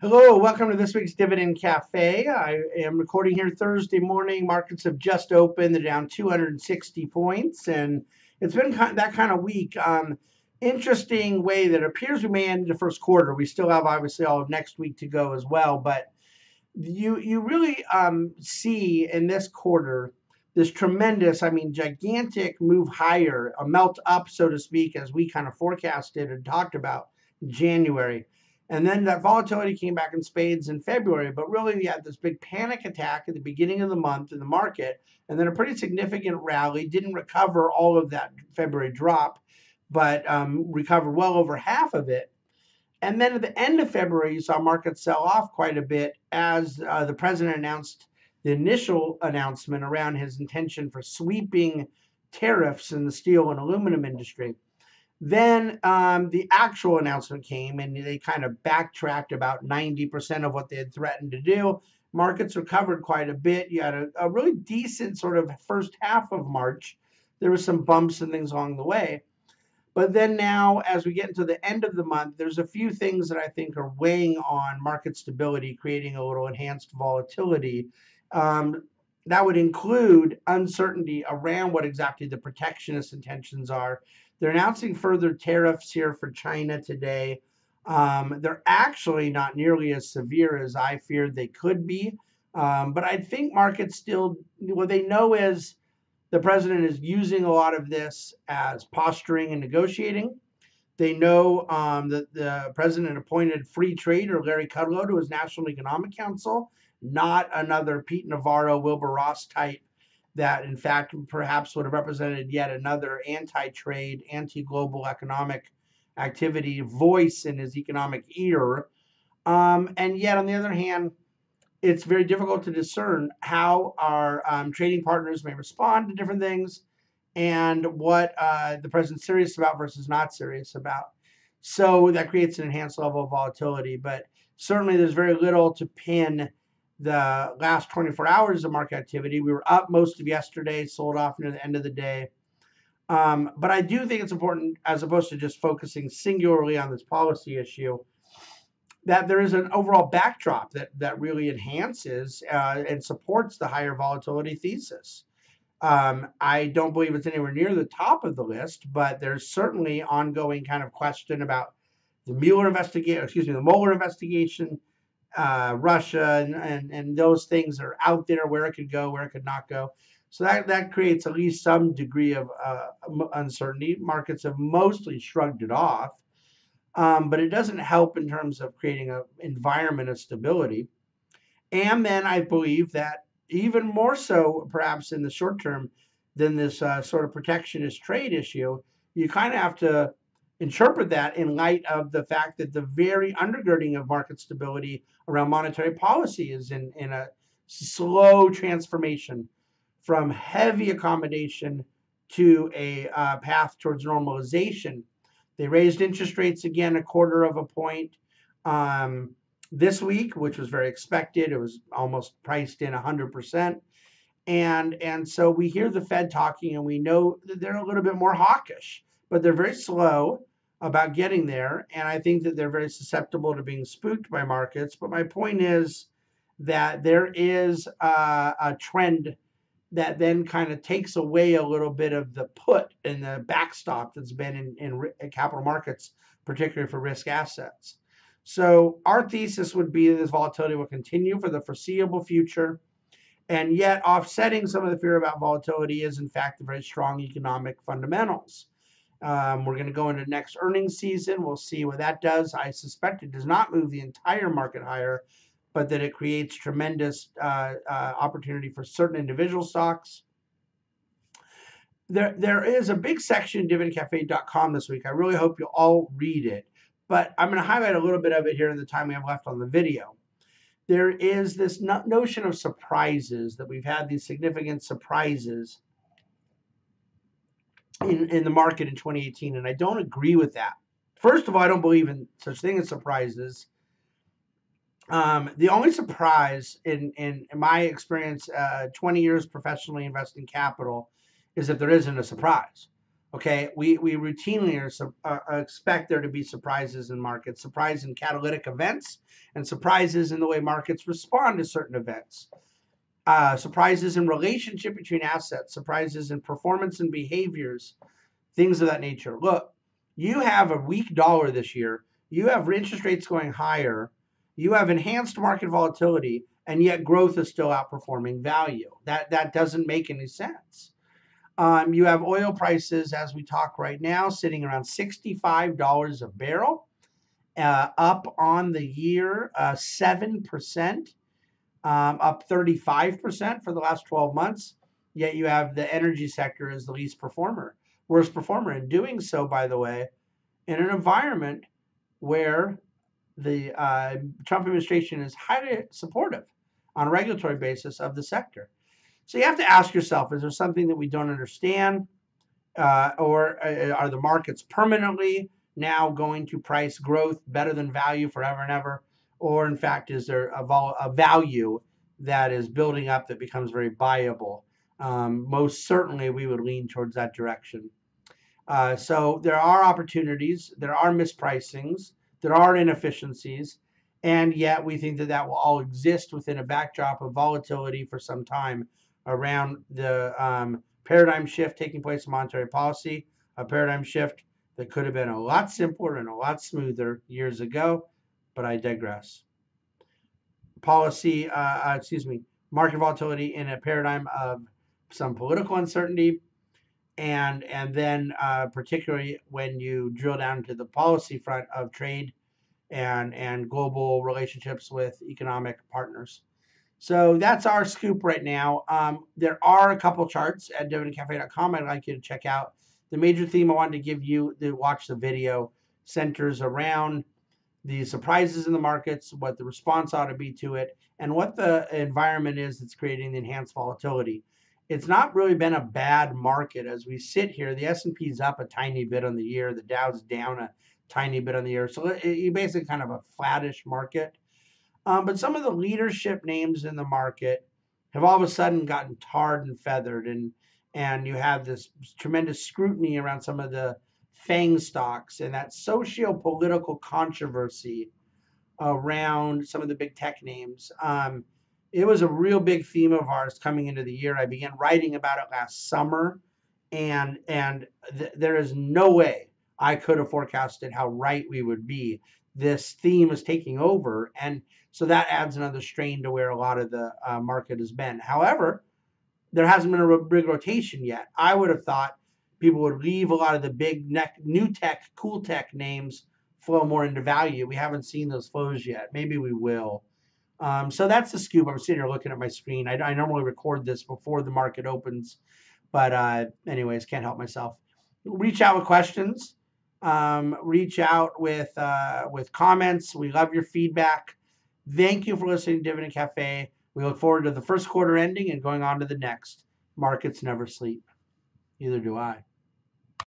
Hello, welcome to this week's Dividend Cafe. I am recording here Thursday morning. Markets have just opened. They're down 260 points, and it's been that kind of week. Um, interesting way that appears we may end the first quarter. We still have obviously all of next week to go as well, but you you really um, see in this quarter this tremendous, I mean, gigantic move higher, a melt up, so to speak, as we kind of forecasted and talked about January. And then that volatility came back in spades in February. But really, we had this big panic attack at the beginning of the month in the market, and then a pretty significant rally. Didn't recover all of that February drop, but um, recovered well over half of it. And then at the end of February, you saw markets sell off quite a bit as uh, the president announced the initial announcement around his intention for sweeping tariffs in the steel and aluminum industry. Then um, the actual announcement came and they kind of backtracked about 90% of what they had threatened to do. Markets recovered quite a bit. You had a, a really decent sort of first half of March. There were some bumps and things along the way. But then now, as we get into the end of the month, there's a few things that I think are weighing on market stability, creating a little enhanced volatility. Um, that would include uncertainty around what exactly the protectionist intentions are they're announcing further tariffs here for China today. Um, they're actually not nearly as severe as I feared they could be. Um, but I think markets still, what they know is the president is using a lot of this as posturing and negotiating. They know um, that the president appointed free trade or Larry Kudlow to his National Economic Council, not another Pete Navarro, Wilbur Ross type that, in fact, perhaps would have represented yet another anti trade, anti global economic activity voice in his economic ear. Um, and yet, on the other hand, it's very difficult to discern how our um, trading partners may respond to different things and what uh, the president's serious about versus not serious about. So that creates an enhanced level of volatility. But certainly, there's very little to pin the last 24 hours of market activity. We were up most of yesterday, sold off near the end of the day. Um, but I do think it's important, as opposed to just focusing singularly on this policy issue, that there is an overall backdrop that that really enhances uh, and supports the higher volatility thesis. Um, I don't believe it's anywhere near the top of the list, but there's certainly ongoing kind of question about the Mueller investigation, excuse me, the Mueller investigation, uh, Russia and, and, and those things are out there where it could go, where it could not go. So that, that creates at least some degree of uh, uncertainty. Markets have mostly shrugged it off, um, but it doesn't help in terms of creating an environment of stability. And then I believe that even more so, perhaps in the short term, than this uh, sort of protectionist trade issue, you kind of have to interpret that in light of the fact that the very undergirding of market stability around monetary policy is in, in a slow transformation from heavy accommodation to a uh, path towards normalization. They raised interest rates again a quarter of a point um, this week, which was very expected. It was almost priced in 100%. And, and so we hear the Fed talking and we know that they're a little bit more hawkish but they're very slow about getting there. And I think that they're very susceptible to being spooked by markets. But my point is that there is a, a trend that then kind of takes away a little bit of the put and the backstop that's been in, in, in capital markets, particularly for risk assets. So our thesis would be that this volatility will continue for the foreseeable future. And yet, offsetting some of the fear about volatility is, in fact, the very strong economic fundamentals. Um, we're going to go into next earnings season. We'll see what that does. I suspect it does not move the entire market higher, but that it creates tremendous uh, uh, opportunity for certain individual stocks. There, there is a big section dividendcafe.com this week. I really hope you'll all read it, but I'm going to highlight a little bit of it here in the time we have left on the video. There is this no notion of surprises that we've had these significant surprises in, in the market in 2018, and I don't agree with that. First of all, I don't believe in such thing as surprises. Um, the only surprise in, in, in my experience, uh, 20 years professionally investing capital, is if there isn't a surprise. Okay, we, we routinely are, uh, uh, expect there to be surprises in markets, surprise in catalytic events, and surprises in the way markets respond to certain events. Uh, surprises in relationship between assets, surprises in performance and behaviors, things of that nature. Look, you have a weak dollar this year. You have interest rates going higher. You have enhanced market volatility, and yet growth is still outperforming value. That that doesn't make any sense. Um, you have oil prices, as we talk right now, sitting around $65 a barrel, uh, up on the year uh, 7%, um, up 35% for the last 12 months. Yet you have the energy sector as the least performer, worst performer. And doing so, by the way, in an environment where the uh, Trump administration is highly supportive on a regulatory basis of the sector. So you have to ask yourself: Is there something that we don't understand, uh, or uh, are the markets permanently now going to price growth better than value forever and ever, or in fact, is there a, vol- a value that is building up that becomes very viable? Um, most certainly, we would lean towards that direction. Uh, so there are opportunities, there are mispricings, there are inefficiencies, and yet we think that that will all exist within a backdrop of volatility for some time around the um, paradigm shift taking place in monetary policy, a paradigm shift that could have been a lot simpler and a lot smoother years ago, but I digress. Policy, uh, uh, excuse me, market volatility in a paradigm of some political uncertainty, and and then uh, particularly when you drill down to the policy front of trade and and global relationships with economic partners. So that's our scoop right now. Um, there are a couple charts at dividendcafe.com I'd like you to check out. The major theme I wanted to give you to watch the video centers around the surprises in the markets, what the response ought to be to it, and what the environment is that's creating the enhanced volatility. It's not really been a bad market as we sit here. The S&P is up a tiny bit on the year. The Dow's down a tiny bit on the year. So you basically kind of a flattish market. Um, but some of the leadership names in the market have all of a sudden gotten tarred and feathered, and and you have this tremendous scrutiny around some of the FANG stocks and that socio-political controversy around some of the big tech names. Um, it was a real big theme of ours coming into the year. I began writing about it last summer, and and th- there is no way I could have forecasted how right we would be. This theme is taking over, and so that adds another strain to where a lot of the uh, market has been. However, there hasn't been a big rotation yet. I would have thought people would leave a lot of the big neck, new tech, cool tech names flow more into value. We haven't seen those flows yet. Maybe we will. Um, so that's the scoop. I'm sitting here looking at my screen. I, I normally record this before the market opens, but uh, anyways, can't help myself. Reach out with questions. Um, reach out with uh, with comments. We love your feedback. Thank you for listening to Dividend Cafe. We look forward to the first quarter ending and going on to the next. Markets never sleep. Neither do I.